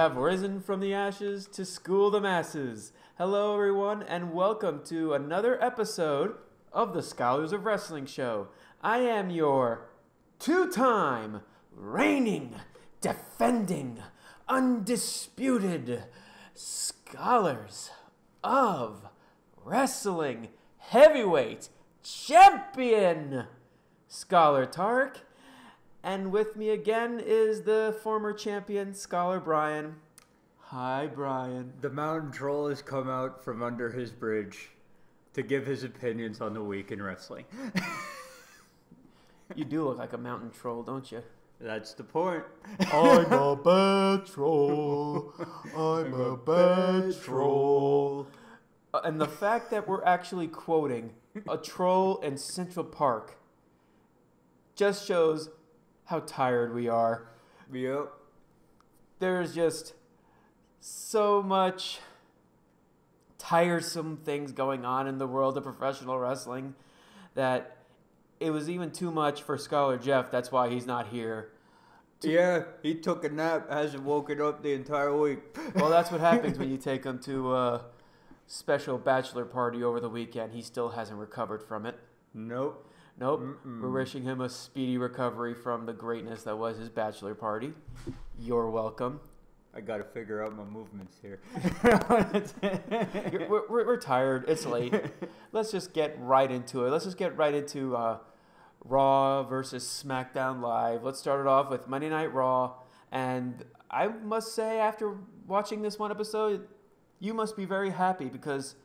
have risen from the ashes to school the masses. Hello, everyone, and welcome to another episode of the Scholars of Wrestling Show. I am your two time reigning, defending, undisputed Scholars of Wrestling Heavyweight Champion, Scholar Tarek. And with me again is the former champion, Scholar Brian. Hi, Brian. The mountain troll has come out from under his bridge to give his opinions on the week in wrestling. You do look like a mountain troll, don't you? That's the point. I'm a bad troll. I'm a bad troll. Uh, and the fact that we're actually quoting a troll in Central Park just shows how tired we are. Yep. There's just so much tiresome things going on in the world of professional wrestling that it was even too much for Scholar Jeff. That's why he's not here. Yeah, he took a nap, hasn't woken up the entire week. Well, that's what happens when you take him to a special bachelor party over the weekend. He still hasn't recovered from it. Nope. Nope. Mm-mm. We're wishing him a speedy recovery from the greatness that was his bachelor party. You're welcome. I gotta figure out my movements here. We're, we're, we're tired. It's late. Let's just get right into it. Let's just get right into uh, Raw versus SmackDown Live. Let's start it off with Monday Night Raw. And I must say, after watching this one episode, you must be very happy because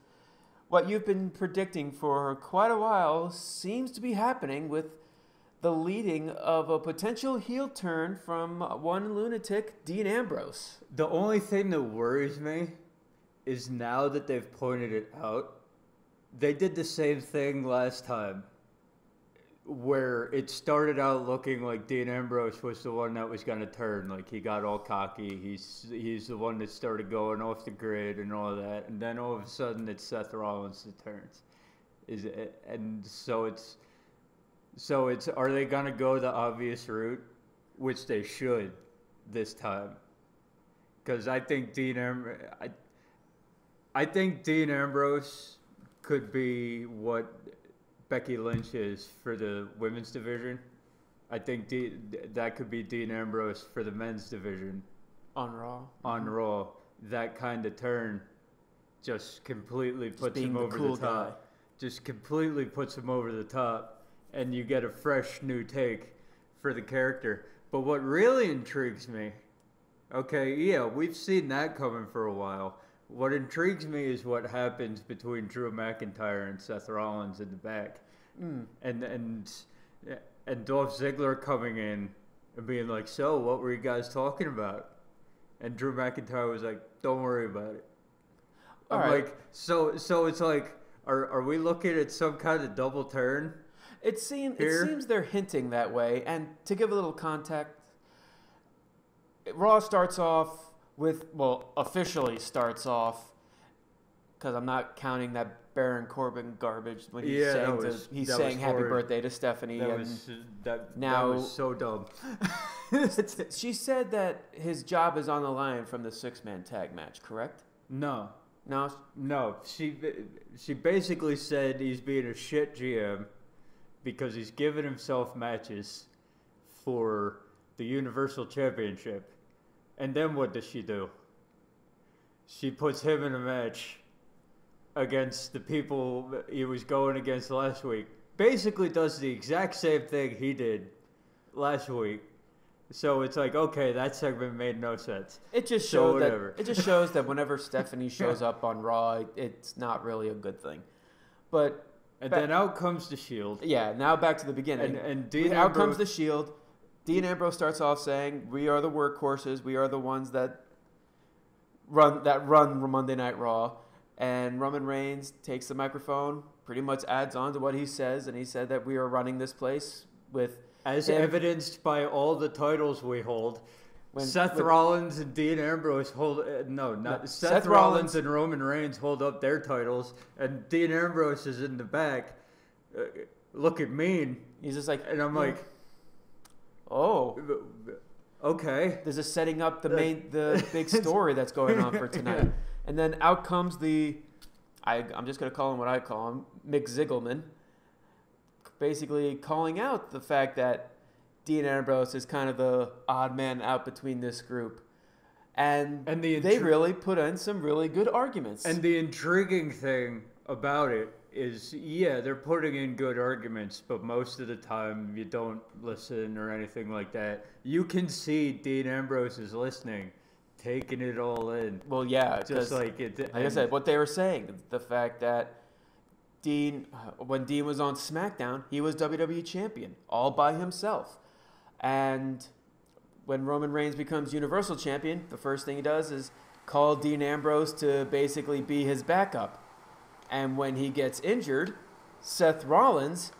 what you've been predicting for quite a while seems to be happening with the leading of a potential heel turn from one lunatic, Dean Ambrose. The only thing that worries me is now that they've pointed it out, they did the same thing last time. Where it started out looking like Dean Ambrose was the one that was going to turn, like he got all cocky. He's he's the one that started going off the grid and all that, and then all of a sudden it's Seth Rollins that turns. Is it, and so it's so it's are they going to go the obvious route, which they should this time? because I think Dean Am- I, I think Dean Ambrose could be what Becky Lynch is for the women's division. I think De- that could be Dean Ambrose for the men's division On Raw. on mm-hmm. Raw. That kind of turn just completely puts being him the over cool the top. Just completely puts him over the top, and you get a fresh new take for the character. But what really intrigues me, okay, yeah, we've seen that coming for a while. What intrigues me is what happens between Drew McIntyre and Seth Rollins in the back, Mm. and and and Dolph Ziggler coming in and being like, "So, what were you guys talking about?" And Drew McIntyre was like, "Don't worry about it." I'm All right. like, so so it's like, are are we looking at some kind of double turn? It seems it seems they're hinting that way. And to give a little context, Raw starts off with well, officially starts off because I'm not counting that Baron Corbin garbage when he's Yeah, saying was- to, he's that saying happy horrid. birthday to Stephanie. That and was that. now- that was so dumb. she said that his job is on the line from the six man tag match. Correct? no, No. no. She she basically said he's being a shit GM because he's given himself matches for the Universal Championship, and then what does she do? She puts him in a match against the people he was going against last week. Basically, does the exact same thing he did last week. So it's like, okay, that segment made no sense. It just So shows whatever. that it just shows that whenever Stephanie shows up on Raw, it's not really a good thing. But And then out comes the Shield, yeah, now back to the beginning. and and Dean out comes the Shield. Dean Ambrose starts off saying, "We are the workhorses. We are the ones that run that run Monday Night Raw." And Roman Reigns takes the microphone, pretty much adds on to what he says, and he said that we are running this place with as and- evidenced by all the titles we hold. when Seth Rollins and Dean Ambrose hold uh, no, not No, Seth, Seth Rollins, Rollins- and Roman Reigns hold up their titles, and Dean Ambrose is in the back, uh, looking mean, He's just like, and I'm like, Okay. This is setting up the main, the big story that's going on for tonight. And then out comes the, I, I'm just gonna call him what I call him, McZiggleman, basically calling out the fact that Dean Ambrose is kind of the odd man out between this group, and, And the they really put in some really good arguments. And the intriguing thing about it is, yeah, they're putting in good arguments, but most of the time you don't listen or anything like that. You can see Dean Ambrose is listening, taking it all in, well, yeah, just like it. like I said, what they were saying, the fact that Dean, uh, when Dean was on SmackDown, he was WWE champion all by himself. And when Roman Reigns becomes Universal champion, the first thing he does is call Dean Ambrose to basically be his backup. And when he gets injured, Seth Rollins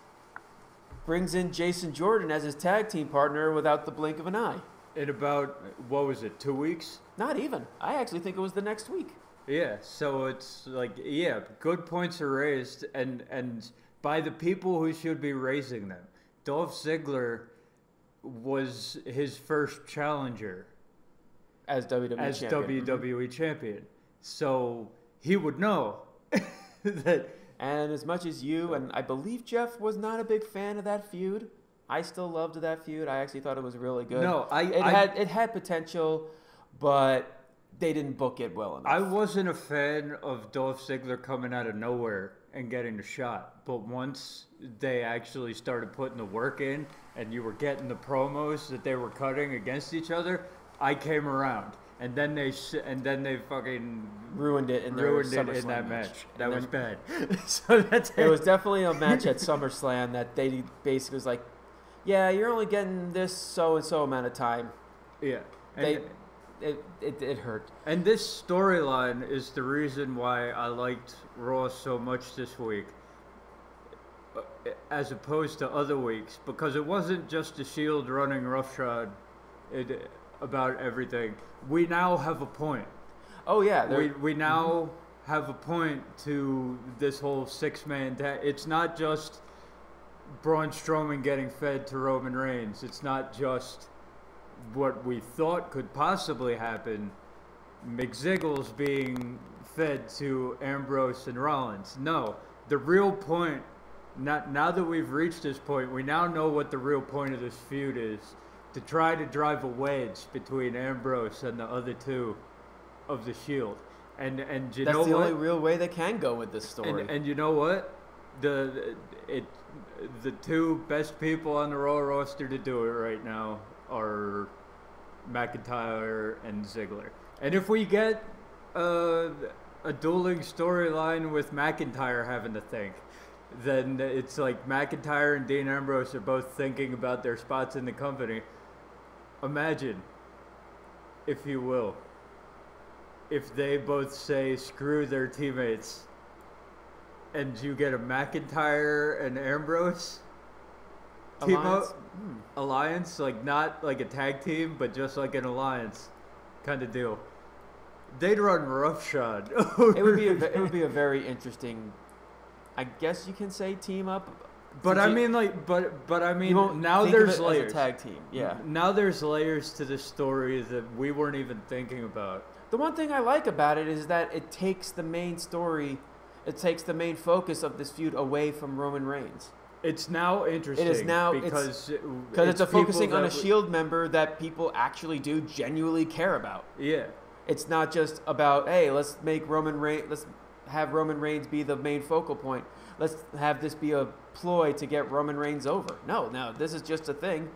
brings in Jason Jordan as his tag team partner without the blink of an eye. in about what was it, two weeks? Not even. I actually think it was the next week. Yeah, so it's like yeah, good points are raised, and and by the people who should be raising them. Dolph Ziggler was his first challenger As WWE as champion. WWE mm-hmm. champion, so he would know that. And as much as you and I believe Jeff was not a big fan of that feud, I still loved that feud. I actually thought it was really good. No, I- it I- had it had potential, but they didn't book it well enough. I wasn't a fan of Dolph Ziggler coming out of nowhere and getting the shot, but once they actually started putting the work in and you were getting the promos that they were cutting against each other, I came around. And then they sh- and then they fucking ruined it in their ruined it in that match. That And was then- bad. so that's It it was definitely a match at SummerSlam that they basically was like, yeah, you're only getting this so and so amount of time. yeah. And, They, it, it, it hurt. and this storyline is the reason why I liked Raw so much this week. As opposed to other weeks, because it wasn't just the Shield running roughshod it, about everything. We now have a point. Oh yeah, We we now have a point to this whole six man tag. It's not just Braun Strowman getting fed to Roman Reigns. It's not just what we thought could possibly happen. McZiggles being fed to Ambrose and Rollins. No, the real point. Not, now that we've reached this point, we now know what the real point of this feud is to try to drive a wedge between Ambrose and the other two of the Shield. And and you that's know the what? only real way they can go with this story. And, and you know what? The it the two best people on the Raw roster to do it right now are McIntyre and Ziggler. And if we get uh, a dueling storyline with McIntyre having to think, then it's like McIntyre and Dean Ambrose are both thinking about their spots in the company. Imagine, if you will, if they both say screw their teammates and you get a McIntyre and Ambrose team Alliance? up hmm, alliance, like not like a tag team, but just like an alliance kind of deal. They'd run roughshod. it would be a, it would be a very interesting, I guess you can say team up. But I you- mean, like, but but I mean, now there's layers. tag team. Yeah. Now there's layers to the story that we weren't even thinking about. The one thing I like about it is that it takes the main story, it takes the main focus of this feud away from Roman Reigns. It's now interesting. It is now- it's- because Because it's, a focusing on a Shield member that people actually do genuinely care about. Yeah. It's not just about hey, let's make Roman Reigns, let's have Roman Reigns be the main focal point. Let's have this be a ploy to get Roman Reigns over. No, no, this is just a thing,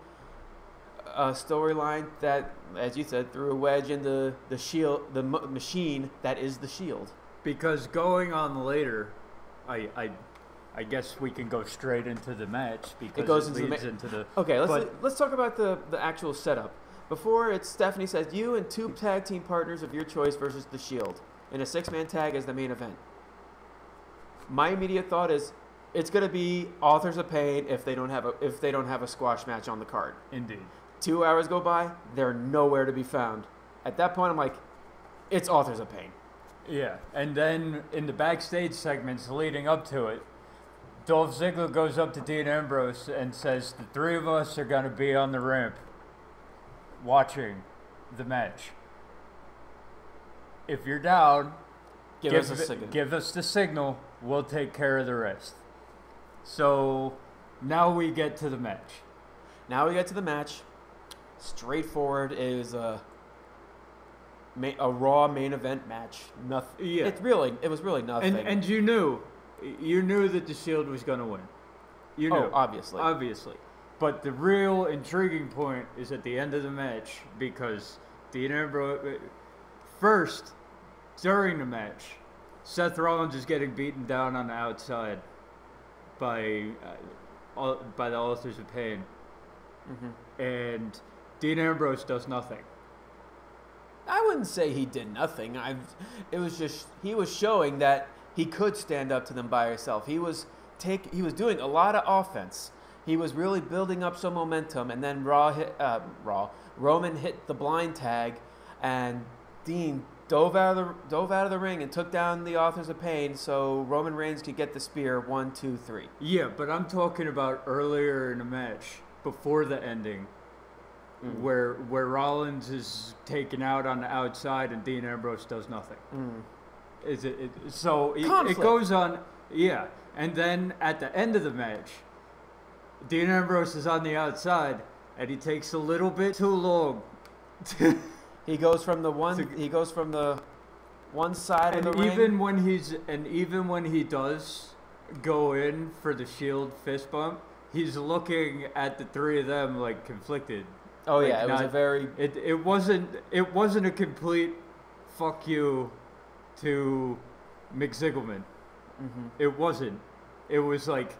a storyline that, as you said, threw a wedge in the the Shield, the m- machine that is the Shield. Because going on later, I I I guess we can go straight into the match because it, goes into the leads ma- into the Okay, let's But- let's talk about the the actual setup. Before it's Stephanie says you and two tag team partners of your choice versus the Shield in a six man tag as the main event. My immediate thought is it's gonna be authors of pain if they don't have a if they don't have a squash match on the card. indeed. Two hours go by, they're nowhere to be found. At that point, I'm like, it's authors of pain. Yeah, and then in the backstage segments leading up to it, Dolph Ziggler goes up to Dean Ambrose and says, "The three of us are gonna be on the ramp." watching the match. If you're down, Give, give, us a the- second. give us the signal. We'll take care of the rest. So now we get to the match. Now we get to the match. Straightforward is a ma- a Raw main event match. Nothing. Yeah. It really. It was really nothing. And and you knew, you knew that the Shield was gonna win. You oh, knew, oh, obviously. obviously. But the real intriguing point is at the end of the match because Dean Ambrose uh, first during the match, Seth Rollins is getting beaten down on the outside by uh, al- by the Authors of Pain, hmm and Dean Ambrose does nothing. I wouldn't say he did nothing. I. It was just he was showing that he could stand up to them by himself. He was take. He was doing a lot of offense. He was really building up some momentum, and then Raw hit. Uh, Raw. Roman hit the blind tag, and Dean dove out of the dove out of the ring and took down the Authors of Pain, so Roman Reigns could get the spear. One, two, three. Yeah, but I'm talking about earlier in the match before the ending. Mm. where where Rollins is taken out on the outside and Dean Ambrose does nothing. Mm. Is it, it so it, it goes on yeah, and then at the end of the match, Dean Ambrose is on the outside and he takes a little bit too long. He goes from the one. To- He goes from the one side and of the even ring. when he's and even when he does go in for the Shield fist bump, he's looking at the three of them like conflicted. Oh like yeah, it was a not- very It it wasn't it wasn't a complete fuck you to McZiggleman. mhm. It wasn't. It was like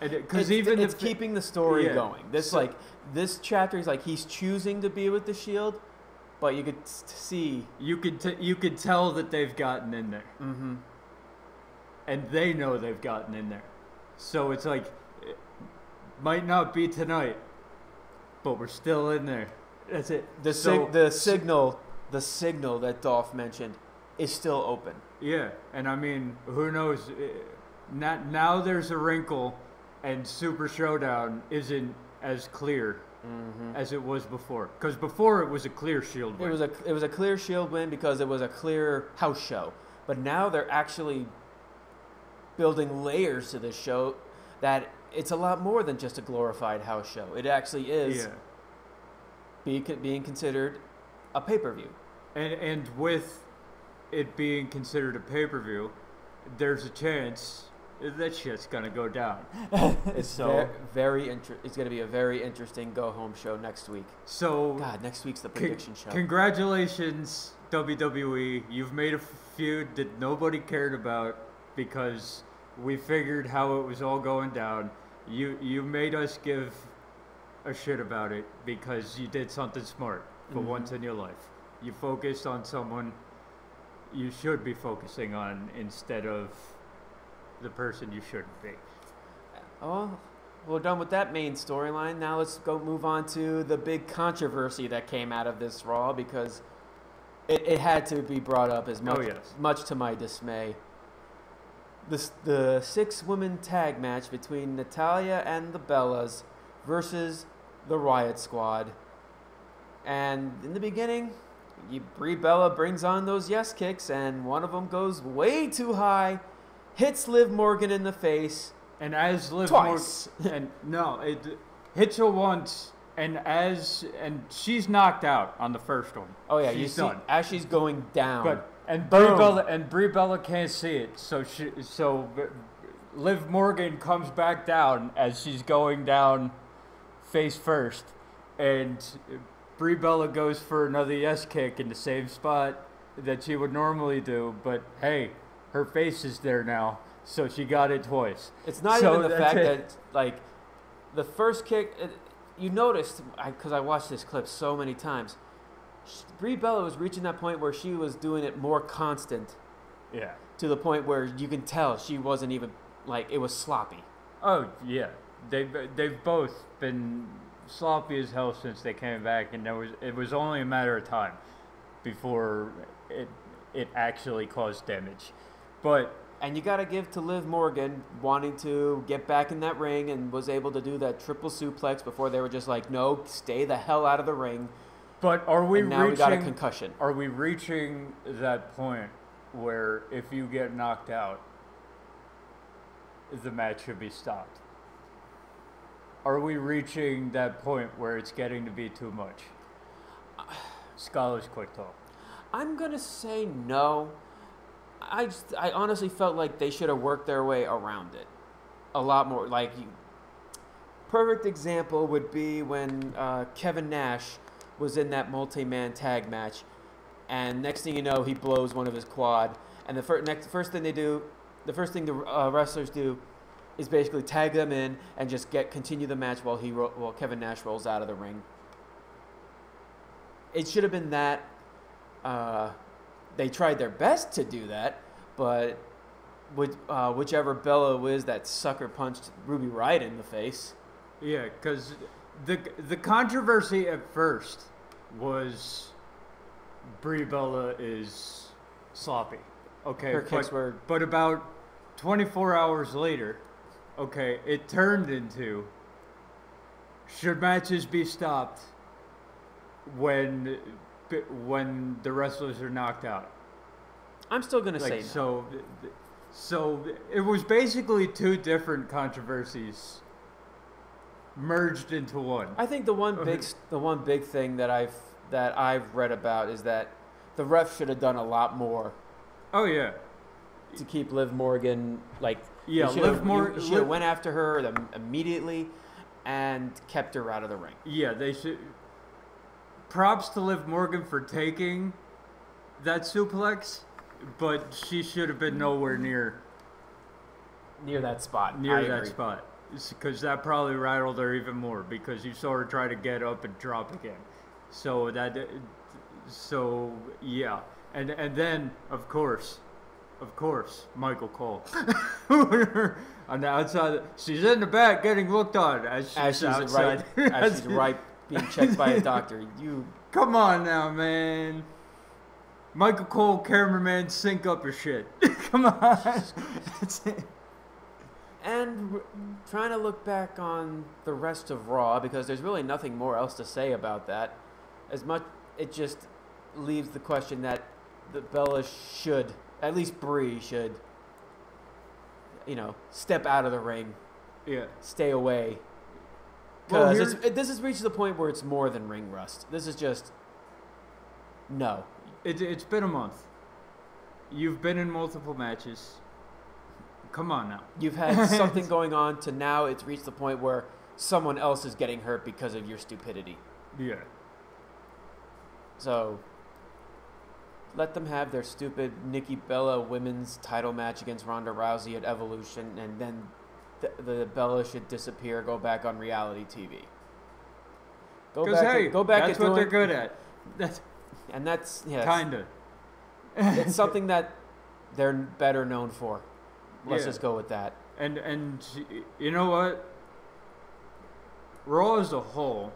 because It's- even it's if keeping the story yeah. going. This So- like this chapter is like he's choosing to be with the Shield, but you could see. you could t- you could tell that they've gotten in there Mm-hmm. and they know they've gotten in there. So it's like it might not be tonight, but we're still in there. That's it. The So- sig- the signal the signal that Dolph mentioned is still open. Yeah, and I mean, who knows? eh, Not now. There's a wrinkle, and Super Showdown isn't as clear Mm-hmm. as it was before. Because before it was a clear Shield win. It was a it was a clear Shield win because it was a clear house show. But now they're actually building layers to this show that it's a lot more than just a glorified house show. It actually is yeah, be, being considered a pay per view. and and with it being considered a pay per view, there's a chance that shit's gonna go down. It's So- so very inter- It's going to be a very interesting go home show next week. So God, next week's the con- prediction show. congratulations WWE, you've made a feud that nobody cared about because we figured how it was all going down. You you made us give a shit about it because you did something smart for Mhm. once in your life. You focused on someone you should be focusing on instead of the person you shouldn't be. Oh, we're done with that main storyline. Now let's go move on to the big controversy that came out of this Raw because it, it had to be brought up as oh, much, Oh, yes. much to my dismay. The, the six women tag match between Natalya and the Bellas versus the Riot Squad. And in the beginning, Brie Bella brings on those yes kicks, and one of them goes way too high, hits Liv Morgan in the face. And as Liv Twice. Morgan, and no, it hits her once, and as and she's knocked out on the first one. Oh yeah, you She's see done. as she's going down. But and Brie Boom. Bella and Brie Bella can't see it, so she so Liv Morgan comes back down as she's going down face first, and Brie Bella goes for another yes kick in the same spot that she would normally do, but hey, her face is there now, so she got it twice. it's not so even the fact it. that like the first kick. It, you noticed because I, watched this clip so many times. Brie Bella was reaching that point where she was doing it more constant Yeah. to the point where you can tell she wasn't even like it was sloppy. Oh yeah, they've they've both been sloppy as hell since they came back, and there was it was only a matter of time before it it actually caused damage. But And you got to give to Liv Morgan wanting to get back in that ring and was able to do that triple suplex before they were just like, no, stay the hell out of the ring. But are we and now reaching? we got a concussion. Are we reaching that point where if you get knocked out, the match should be stopped? Are we reaching that point where it's getting to be too much? Scholars quick talk. I'm gonna say no. I just, I honestly felt like they should have worked their way around it a lot more. Like, perfect example would be when uh, Kevin Nash was in that multi-man tag match, and next thing you know, he blows one of his quad, and the first next first thing they do, the first thing the uh, wrestlers do, is basically tag them in and just get continue the match while he ro- while Kevin Nash rolls out of the ring. It should have been that. Uh, they tried their best to do that, but with, uh, whichever Bella is that sucker punched Ruby Riot in the face. Yeah, because the the controversy at first was Brie Bella is sloppy. Okay, Her kicks but, were- but about 24 hours later, okay, it turned into should matches be stopped when when the wrestlers are knocked out. I'm still gonna say no. so, so it was basically two different controversies merged into one. I think the one big the one big thing that I've that I've read about is that the ref should have done a lot more Oh yeah, to keep Liv Morgan like Yeah, you Liv should've- Mor- you should Liv- have went after her immediately and kept her out of the ring. yeah. They should. Props to Liv Morgan for taking that suplex, but she should have been nowhere near Near that spot. near I that agree. spot because that probably rattled her even more because you saw her try to get up and drop again. So that, uh, so yeah, and and then of course, of course, Michael Cole on the outside. She's in the back getting looked on as she's, As she's outside. right, as she's right being checked by a doctor. You Come on now, man. Michael Cole, cameraman, sync up your shit. Come on. That's it. And trying to look back on the rest of Raw because there's really nothing more else to say about that. As much, it just leaves the question that the Bella should, at least Brie should, you know, step out of the ring, Yeah. stay away. Well, Because it, this has reached the point where it's more than ring rust. This is just no. It, it's been a month. You've been in multiple matches. Come on now. You've had something going on to now it's reached the point where someone else is getting hurt because of your stupidity. Yeah. So let them have their stupid Nikki Bella women's title match against Ronda Rousey at Evolution, and then the, the Bella should disappear, go back on reality TV. Go back, hey, go back that's at what they're good at. That's and that's yeah, kinda. it's something that they're better known for. Let's Yeah. just go with that. And and you know what? Raw as a whole,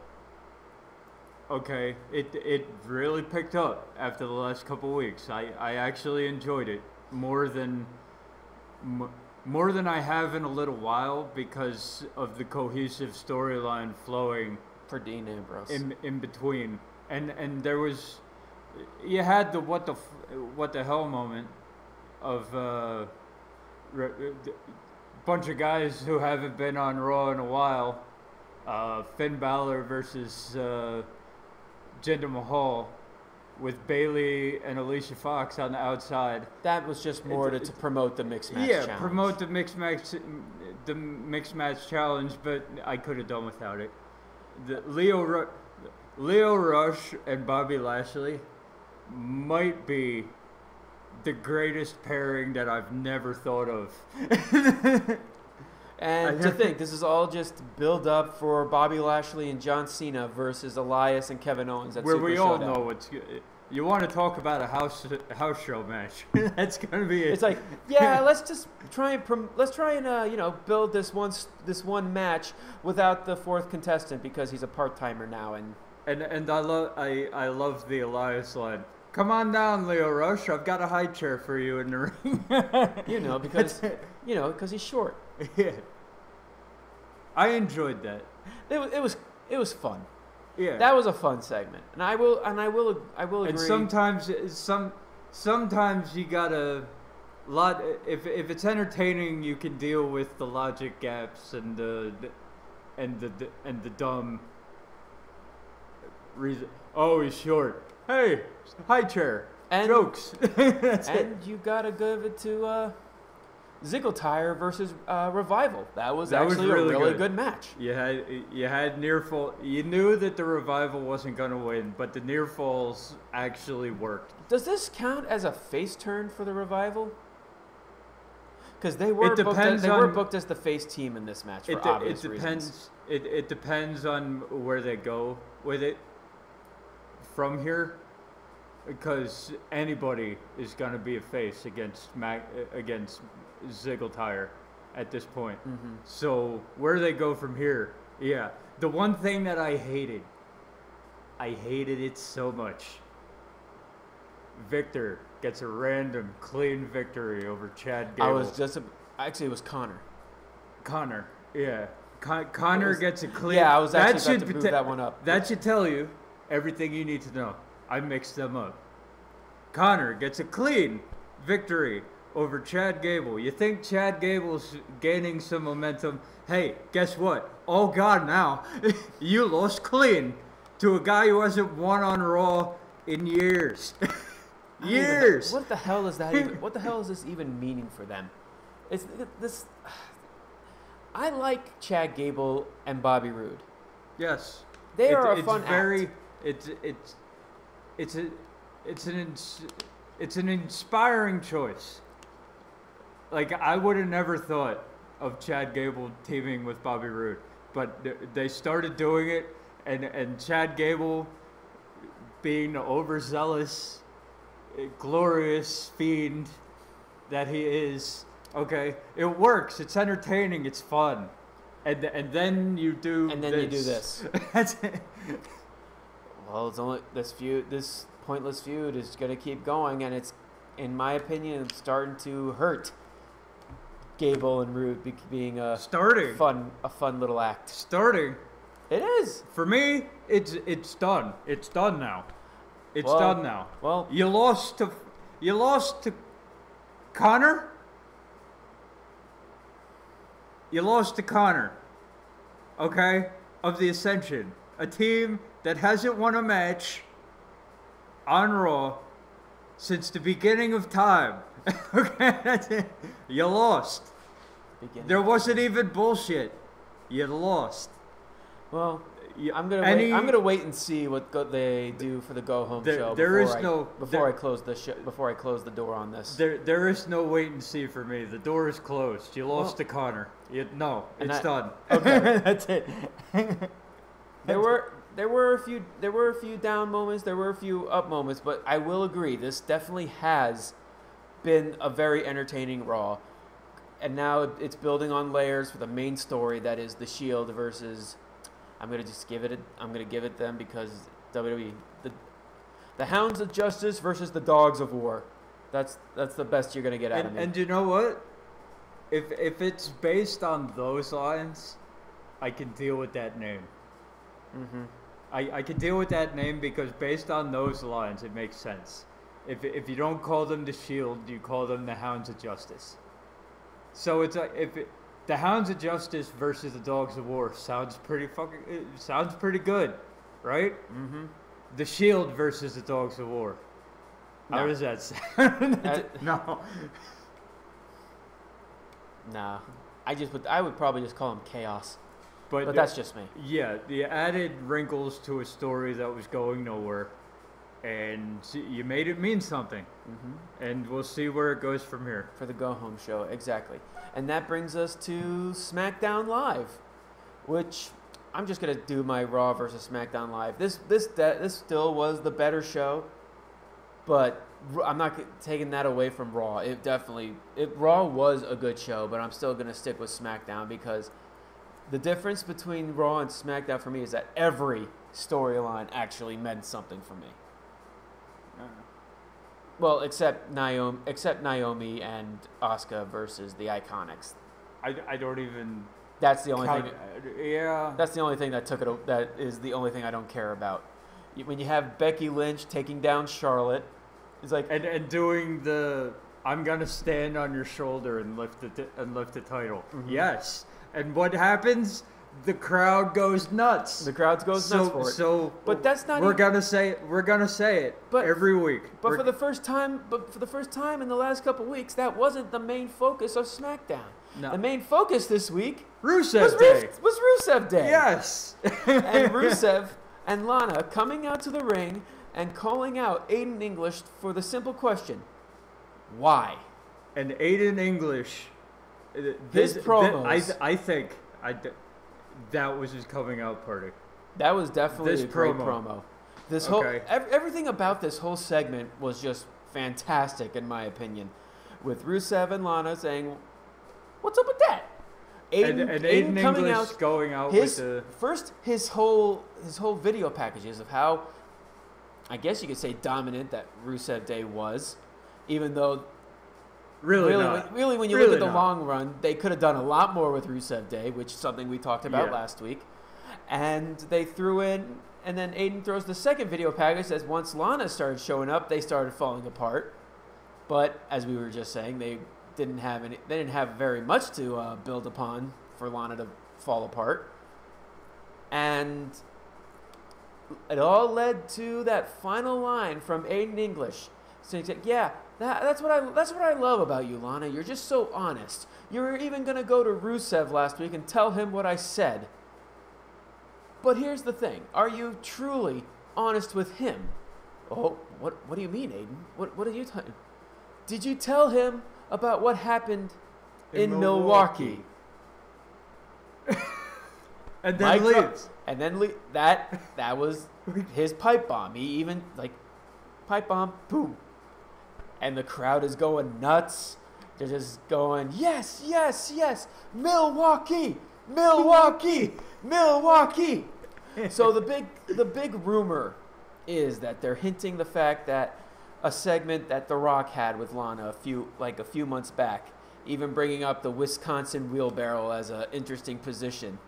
okay, it it really picked up after the last couple weeks. I I actually enjoyed it more than more than I have in a little while because of the cohesive storyline flowing For Dean Ambrose. in in between. And and there was you had the what the what the hell moment of uh uh, bunch of guys who haven't been on Raw in a while. Uh, Finn Balor versus uh, Jinder Mahal with Bayley and Alicia Fox on the outside. that was just more to, It- to promote the mixed match yeah, challenge. promote the mixed match, the mixed match challenge, but I could have done without it. The Lio, Ru- Lio Rush and Bobby Lashley might be the greatest pairing that I've never thought of. And to think, this is all just build up for Bobby Lashley and John Cena versus Elias and Kevin Owens. At Where Super we all Showdown. know what's good. You want to talk about a house house show match? That's gonna be it. It's like, yeah, let's just try and prom- let's try and uh, you know build this one this one match without the fourth contestant because he's a part timer now and And and I love I I love the Elias line. come on down, Lio Rush. I've got a high chair for you in the ring. You know, because you know, because he's short. yeah. I enjoyed that. It was, it was it was fun. Yeah. That was a fun segment, and I will and I will I will agree. and sometimes some sometimes you gotta lot if if it's entertaining you can deal with the logic gaps and the and the and the dumb reason oh he's short hey high chair And- jokes that's it and you gotta give it to uh, Ziggletier versus uh, Revival. That was That was actually really a really good. good, match. you had you had near fall you knew that the revival wasn't gonna win but the near falls actually worked Does this count as a face turn for the Revival? Because they were booked as, they were on- both as the face team in this match for it, de- it depends reasons. it, it depends on where they go with it from here because anybody is going to be a face against Mac, against Ziggletier at this point Mhm. so where do they go from here yeah the one thing that i hated i hated it so much victor gets a random clean victory over chad gable I was just a, actually it was Konnor. Konnor, yeah. Con- Konnor was- gete a clean. Yeah, I was actually should about to move te- that one up. That should tell you everything you need to know. I mixed them up. Konnor gets a clean victory over Chad Gable. You think Chad Gable's gaining some momentum? Hey, guess what? Oh God, now you lost clean to a guy who hasn't won on Raw in years. Even- years. What the hell is that even? What the hell is this even meaning for them? It's this. I like Chad Gable and Bobby Roode. Yes. They It- are a it's fun very, act. It's it's it's a it's an ins, it's an inspiring choice. Like I would have never thought of Chad Gable teaming with Bobby Roode, but th- they started doing it, and and Chad Gable being the overzealous, eh, glorious fiend that he is. Okay, it works. It's entertaining. It's fun. And, and then you do And then you do this. That's it. Well, it's only this feud. This pointless feud is going to keep going, and it's, in my opinion, starting to hurt. Gable and Roode be, being a Starting. fun, a fun little act. Starting. It is. For me, it's it's done. It's done now. It's Well- done now. Well, You lost to you lost to Konnor. You lost to Konnor. Okay? Of the Ascension. A team that hasn't won a match on Raw since the beginning of time. okay? That's it. You lost. begin. There wasn't even bullshit. You lost. Well, I'm gonna any- wait. I'm gonna wait and see what go, they do for the go home There- show. there before I, no- before there- I close the sh- before I close the door on this. There, there is no wait and see for me. The door is closed. You lost Well- to Konnor. You, no, it's I- done. Okay. that's it. There were there were a few there were a few down moments, there were a few up moments, but I will agree this definitely has been a very entertaining Raw, and now it's building on layers for the main story that is the Shield versus. I'm gonna just give it. A, I'm gonna give it them because WWE the the Hounds of Justice versus the Dogs of War. That's that's the best you're gonna get out of And, me. and you know what? If if it's based on those lines, I can deal with that name. mm-hmm. I, I can deal with that name because based on those lines, it makes sense. If, if you don't call them the Shield, you call them the Hounds of Justice. So it's like if it, the Hounds of Justice versus the Dogs of War sounds pretty fucking it sounds pretty good, right? Mm-hmm. The Shield versus the Dogs of War. How No. does that sound? Uh, no. Nah, I just would I would probably just call them Chaos, But, but that's just me. yeah, the added wrinkles to a story that was going nowhere, and you made it mean something. Mm-hmm. And we'll see where it goes from here. for the go home show exactly and that brings us to smackdown live which i'm just going to do my raw versus smackdown live this this de- this still was the better show but I'm not taking that away from raw it definitely it raw was a good show but i'm still going to stick with smackdown because the difference between raw and smackdown for me is that every storyline actually meant something for me Well, except Naomi, except Naomi and Asuka versus the Iconics. I, I don't even. That's the only count- thing. yeah. That's the only thing that took it. That is the only thing I don't care about. When you have Becky Lynch taking down Charlotte, it's like and and doing the I'm gonna stand on your shoulder and lift the t- and lift the title. Mhm. Yes. And what happens? The crowd goes nuts. the crowd goes so nuts for it. so. But that's not We're even- gonna say it. we're gonna say it But- every week. But We're- for the first time, but for the first time in the last couple weeks, that wasn't the main focus of SmackDown. No. The main focus this week Rusev was, Day. Was Rusev Day. Yes. and Rusev and Lana coming out to the ring and calling out Aiden English for the simple question, why? and Aiden English. This- promos. I I think I d- that was his coming out party. That was definitely This a great promo. promo. This whole Okay. ev- everything about this whole segment was just fantastic in my opinion, with Rusev and Lana saying, "What's up with that?" Aiden, and, and Aiden, Aiden, coming English out going out his with the first his whole his whole video packages of how I guess you could say dominant that Rusev Day was, even though really, really, not. when, really when you Really look at the not. long run, they could have done a lot more with Rusev Day, which is something we talked about Yeah. last week. And they threw in, and then Aiden throws the second video package as once Lana started showing up, they started falling apart. But as we were just saying, they didn't have any, they didn't have very much to uh, build upon for Lana to fall apart. And it all led to that final line from Aiden English. So like, "Yeah, that, that's what I that's what I love about you, Lana. You're just so honest. You were even gonna go to Rusev last week and tell him what I said. But here's the thing: Are you truly honest with him? Oh, what what do you mean, Aiden? What what are you talking? Did you tell him about what happened in, In Milwaukee? and then leaves. And then le- that that was his pipe bomb. He even like pipe bomb, boom, and the crowd is going nuts. They're just going, yes, yes, yes, Milwaukee, Milwaukee, Milwaukee. So the big the big rumor is that they're hinting the fact that a segment that The Rock had with Lana a few like a few months back, even bringing up the Wisconsin wheelbarrow as an interesting position.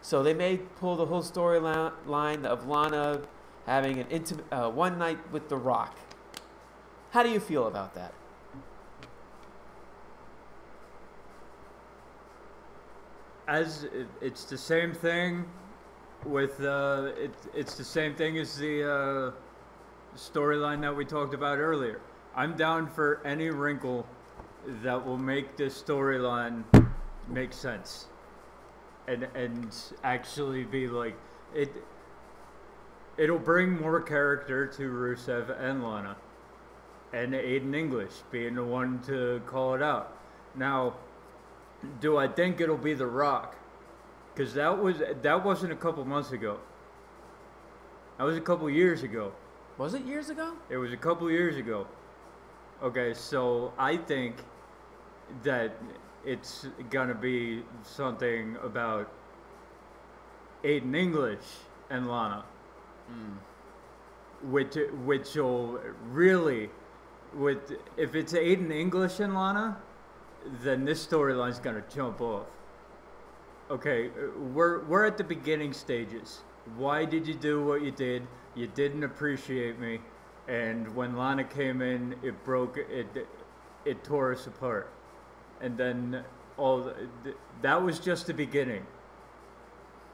So they may pull the whole storyline line of Lana having an intimate uh, one night with The Rock. How do you feel about that? as it's the same thing with uh, it, it's the same thing as the uh, storyline that we talked about earlier. I'm down for any wrinkle that will make this storyline make sense and and actually be like it. It'll bring more character to Rusev and Lana, and Aiden English being the one to call it out. Now, do I think it'll be The Rock? Because that was that wasn't a couple months ago. That was a couple years ago. Was it years ago? It was a couple years ago. Okay, so I think that it's gonna be something about Aiden English and Lana, hmm. which which will really, with if it's Aiden English and Lana, then this storyline's gonna jump off. Okay, we're we're at the beginning stages. Why did you do what you did? You didn't appreciate me, and when Lana came in, it broke it. It tore us apart, and then all the, that was just the beginning.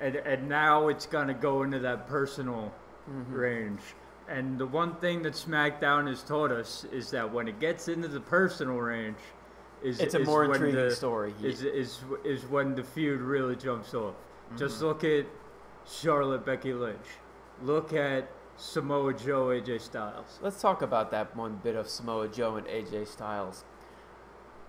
And and now it's gonna go into that personal mm-hmm. range. And the one thing that SmackDown has taught us is that when it gets into the personal range, is It's a is more intriguing the- story. Is is is when the feud really jumps off. Just Mm-hmm. look at Charlotte Becky Lynch. Look at Samoa Joe AJ Styles. Let's talk about that one bit of Samoa Joe and AJ Styles.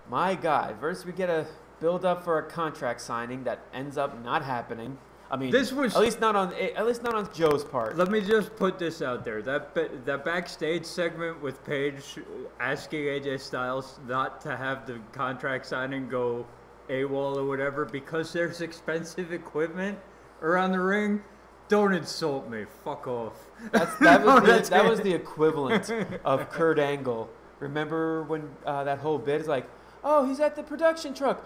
My God, first we get a build up for a contract signing that ends up not happening. I mean, This was- at least not on at least not on Joe's part. Let me just put this out there. That that backstage segment with Paige asking AJ Styles not to have the contract signing go AWOL or whatever because there's expensive equipment around the ring. Don't insult me. Fuck off. That's, that was No, the, that was the equivalent of Kurt Angle remember when uh, that whole bit is like, oh, he's at the production truck.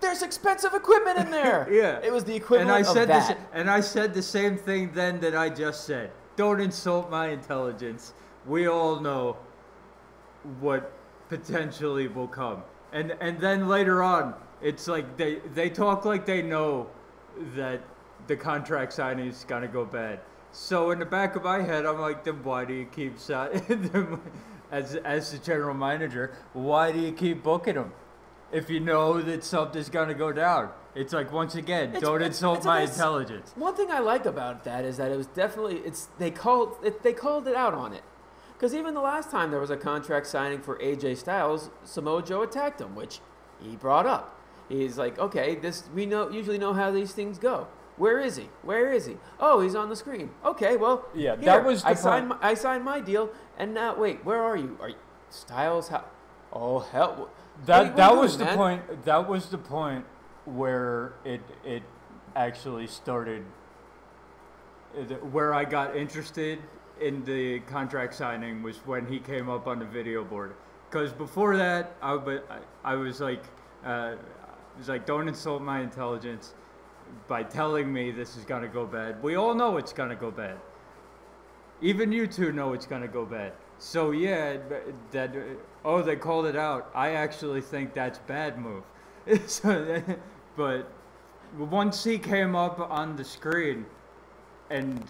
There's expensive equipment in there. Yeah. It was the And I of said that. this, and I said the same thing then that I just said. Don't insult my intelligence. We all know what potentially will come. And and then later on, it's like they they talk like they know that the contract signing is gonna go bad. So in the back of my head, I'm like, then why do you keep signing? as as the general manager, why do you keep booking them? If you know that something's gonna go down, it's like once again, It's- don't it's- insult it's my nice- intelligence. One thing I like about that is that it was definitely it's they called it, they called it out on it. Because even the last time there was a contract signing for AJ Styles, Samoa Joe attacked him, which he brought up. He's like, okay, this we know usually know how these things go. Where is he? Where is he? Oh, he's on the screen. Okay, well, Yeah, here, that was I signed. My. I signed my deal, and now wait, where are you? Are you Styles? How? Oh hell! That that was the point. That was the point where it it actually started. Where I got interested in the contract signing was when he came up on the video board. Because before that, I, I, I was like, uh, I was like, don't insult my intelligence by telling me this is gonna go bad. We all know it's gonna go bad. Even you two know it's gonna go bad. So yeah, th- that oh they called it out. I actually think that's bad move. so, but once he came up on the screen and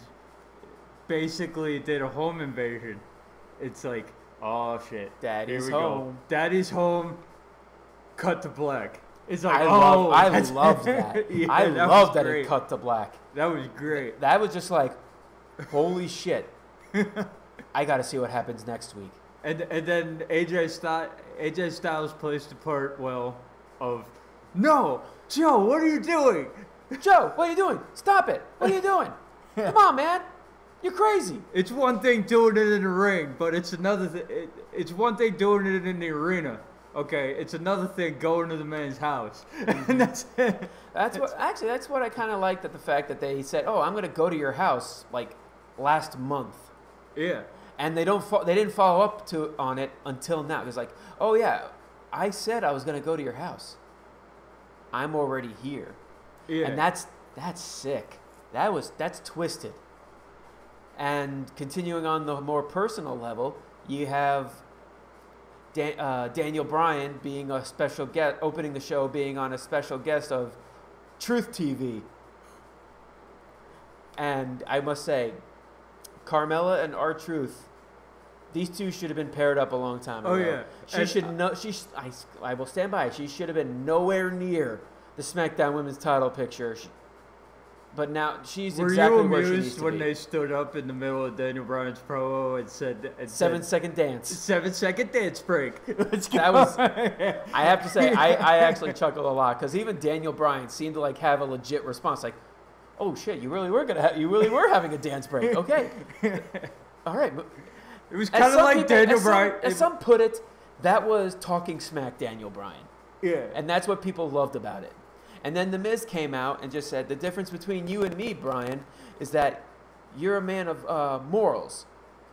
basically did a home invasion, it's like oh shit. Daddy's Here we go. home. Daddy's home. Cut to black. It's like I oh, love. I love that. Yeah, I that love that great. it cut to black. That was great. That was just like, holy shit. I got to see what happens next week. And and then AJ Styles, AJ Styles plays the part well of no, Joe, what are you doing? Joe, what are you doing? Stop it. What are you doing? Come on, man. You're crazy. It's one thing doing it in the ring, but it's another th- it, it's one thing doing it in the arena. Okay, it's another thing going to the man's house. and mm-hmm. that's it. That's what actually that's what I kind of liked that the fact that they said, "Oh, I'm going to go to your house like last month." Yeah. And they don't fo- they didn't follow up to on it until now. It's like, "Oh yeah, I said I was going to go to your house. I'm already here." Yeah. And that's that's sick. That was that's twisted. And continuing on the more personal level, you have Dan, uh, Daniel Bryan being a special guest, opening the show, being on a special guest of Truth TV. And I must say, Carmella and R Truth, these two should have been paired up a long time oh, ago. Oh, yeah. she And- should know. She, I, I will stand by. It. She should have been nowhere near the SmackDown Women's Title picture. She, but now she's Were exactly where she needs amused to when be. they stood up in the middle of Daniel Bryan's promo and said and Seven said, second dance. seven second dance break? Let's That was. I have to say, I, I actually chuckled a lot because even Daniel Bryan seemed to like have a legit response, like, "Oh shit, you really were gonna, ha- you really were having a dance break." Okay, all right. but- It was kind of like people- Daniel as some- Bryan. as some put it, that was talking smack Daniel Bryan, yeah. and that's what people loved about it. And then the Miz came out and just said, "The difference between you and me, Bryan, is that you're a man of uh, morals.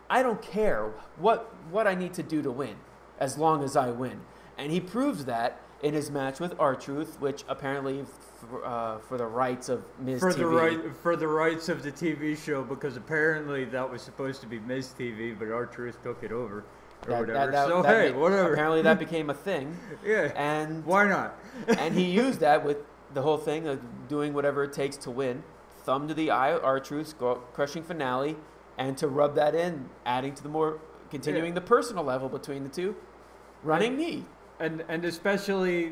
I don't care what what I need to do to win, as long as I win." And he proves that in his match with R Truth, which apparently for, uh, for the rights of Miz for TV. the right for the rights of the TV show because apparently that was supposed to be Miz TV, but R Truth took it over or that- whatever. that- that- so that hey, whatever. Apparently that became a thing, yeah. and Why not? and he used that with the whole thing of doing whatever it takes to win. Thumb to the eye, R Truth's crushing finale, and to rub that in, adding to the more continuing the personal level between the two, running knee. And and especially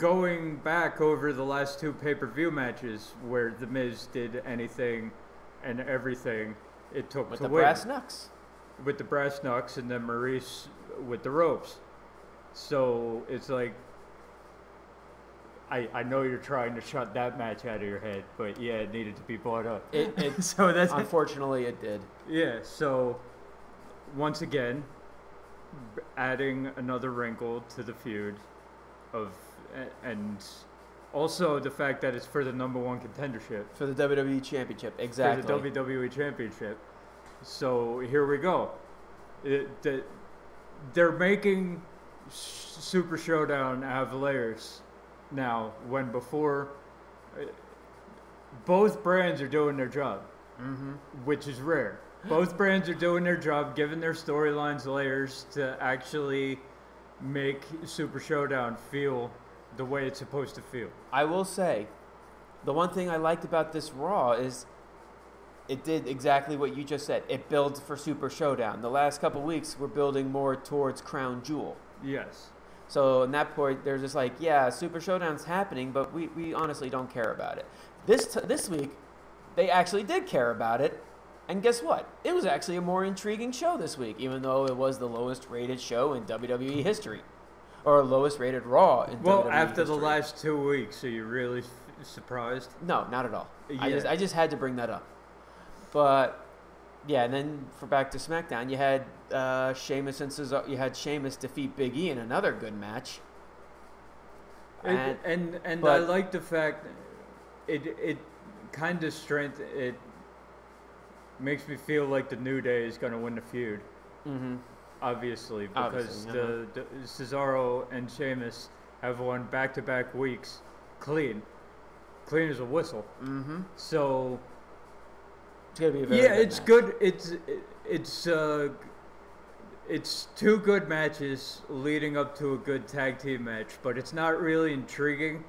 going back over the last two pay per view matches where the Miz did anything and everything it took with to the win brass knucks. with the brass knucks and then Maryse with the ropes. So it's like I, I know you're trying to shut that match out of your head, but yeah, it needed to be brought up. It, it so that's unfortunately it did. yeah. So once again, adding another wrinkle to the feud of and also the fact that it's for the number one contendership For the WWE Championship, exactly. for the WWE Championship. So here we go. It, the, they're making Super Showdown have layers now when before uh, both brands are doing their job, Mm-hmm. which is rare. Both brands are doing their job, giving their storylines layers to actually make Super Showdown feel the way it's supposed to feel. I will say, the one thing I liked about this Raw is it did exactly what you just said. It builds for Super Showdown. The last couple weeks, we're building more towards Crown Jewel. Yes. So in that point, they're just like, yeah, Super Showdown's happening, but we, we honestly don't care about it. This t- this week, they actually did care about it, and guess what? It was actually a more intriguing show this week, even though it was the lowest rated show in WWE history, or lowest rated Raw in Well, WWE after the last two weeks, are you really surprised? No, not at all. I just I just had to bring that up. But yeah, and then for back to SmackDown, you had uh, Sheamus and Cesaro. You had Sheamus defeat Big E in another good match. And And- and, and I like the fact it it kind of strength it makes me feel like the New Day is going to win the feud. Mm-hmm. Obviously, because Obviously, the, the Cesaro and Sheamus have won back to back weeks clean, clean as a whistle. Mm-hmm. So It's gonna be a very yeah, good it's match. good. It's it's uh, it's two good matches leading up to a good tag team match, but it's not really intriguing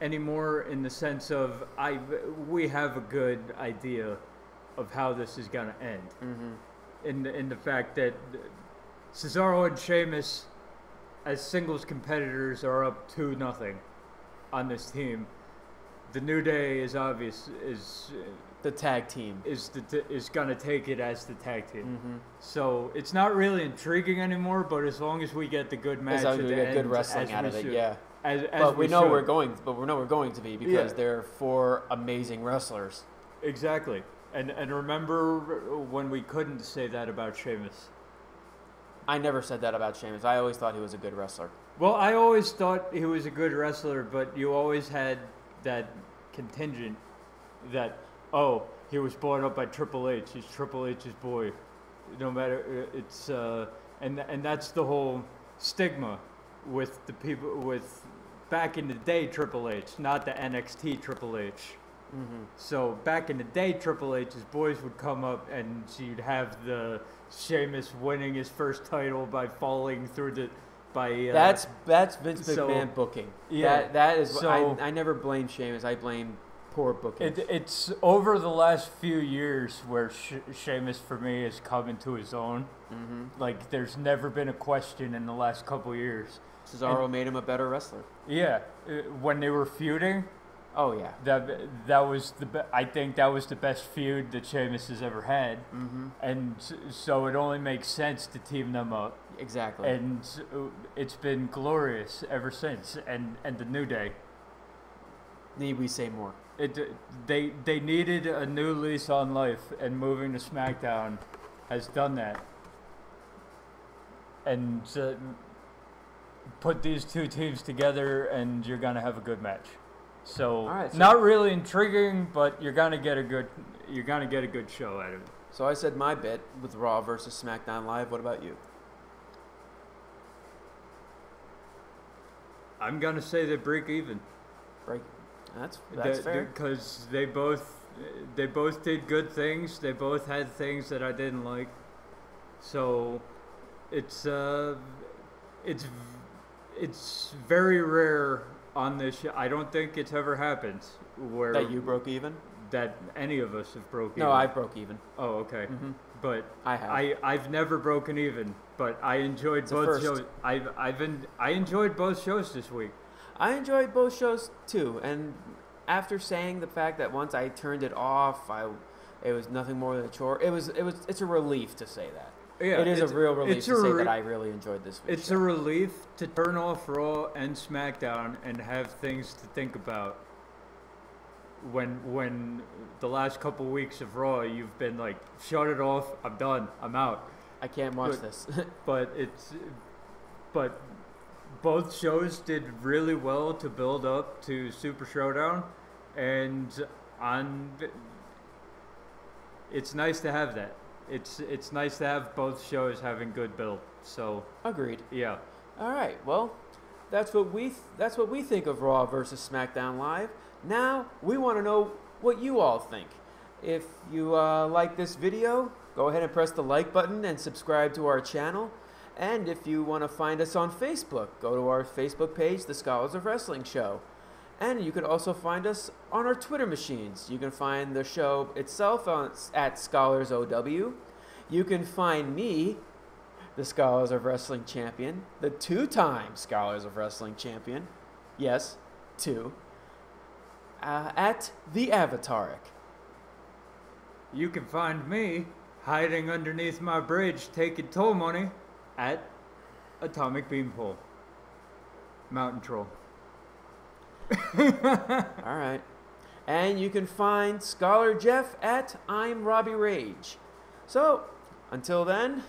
anymore in the sense of I we have a good idea of how this is gonna end. Mm-hmm. In the, in the fact that Cesaro and Sheamus as singles competitors are up two nothing on this team. The New Day is obvious is The tag team. is the t- is gonna take it as the tag team. Mm-hmm. So it's not really intriguing anymore. But as long as we get the good match, As long as we get good wrestling out we of it, should- yeah. As, as But we, know should. we're going. But we know we're going to be because Yeah. they're four amazing wrestlers. exactly. And and remember when we couldn't say that about Sheamus. I never said that about Sheamus. I always thought he was a good wrestler. Well, I always thought he was a good wrestler, but you always had that contingent that oh he was brought up by Triple H. He's Triple H's boy. No matter uh, it's uh, and and that's the whole stigma with the people with back in the day Triple H, not the NXT Triple H. Mm-hmm. So back in the day, Triple H's boys would come up and you'd have the Sheamus winning his first title by falling through the by. Uh, That's that's Vince so- McMahon booking. Yeah, That that is. so- I I never blame Sheamus. I blame poor booking. It, it's over the last few years where she- Sheamus, for me, has come into his own. mm-hmm. Like, there's never been a question in the last couple years. Cesaro made him a better wrestler. Yeah, uh, when they were feuding, Oh yeah. that that was the be- I think that was the best feud that Sheamus has ever had, Mm-hmm. and so it only makes sense to team them up. Exactly. and it's been glorious ever since. And and the New Day, Need we say more? it they they needed a new lease on life, and moving to SmackDown has done that. And uh, put these two teams together, and you're gonna have a good match. So, All right, so- not really intriguing, but you're gonna get a good you're gonna get a good show out of it. So I said my bit with Raw versus SmackDown Live. What about you? I'm gonna say they break even. Break. That's that's fair. because they both they both did good things. They both had things that I didn't like. So it's uh it's it's very rare on this show. I don't think it's ever happened where That you broke even? that any of us have broken. Even. No, I broke even. Oh, okay. Mm-hmm. But I have. I I've never broken even. But I enjoyed It's both shows. I've I've been I enjoyed both shows this week. I enjoyed both shows too, and after saying the fact that once I turned it off, I it was nothing more than a chore. It was it was it's a relief to say that. Yeah, it is a real relief to say re- that I really enjoyed this week. It's a relief to turn off Raw and SmackDown and have things to think about. When when the last couple weeks of Raw, you've been like, shut it off. I'm done. I'm out. I can't watch Good. this. But it's but both shows did really well to build up to Super Showdown, and on it's nice to have that. It's it's nice to have both shows having good build. So Agreed. yeah, All right. Well, that's what we th- that's what we think of Raw versus SmackDown Live. Now we want to know what you all think. If you uh, like this video, go ahead and press the like button and subscribe to our channel. And if you want to find us on Facebook, go to our Facebook page, The Scholars of Wrestling Show. And you can also find us on our Twitter machines. You can find the show itself on, at Scholars OW. You can find me, the Scholars of Wrestling champion, the two time Scholars of Wrestling champion. Yes, two. Uh, at the Avataric. you can find me hiding underneath my bridge taking toll money at Atomic Beanpole. Mountain Troll. All right. And you can find Scholar Jeff at I'm Robbie Rage. So, until then,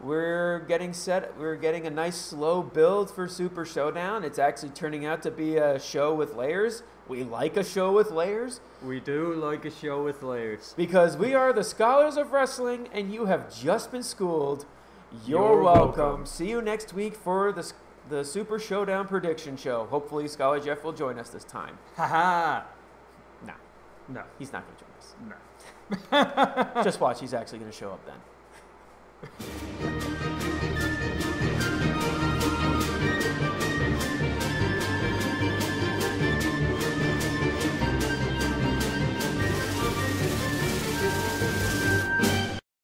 we're getting set. We're getting a nice slow build for Super Showdown. It's actually turning out to be a show with layers. We like a show with layers We do like a show with layers. because we are the scholars of wrestling and you have just been schooled. You're, You're welcome. welcome. See you next week for the, the Super Showdown prediction show. Hopefully, Scholar Jeff will join us this time. Haha. No, No. he's not going to join us. No. Just watch, he's actually going to show up then.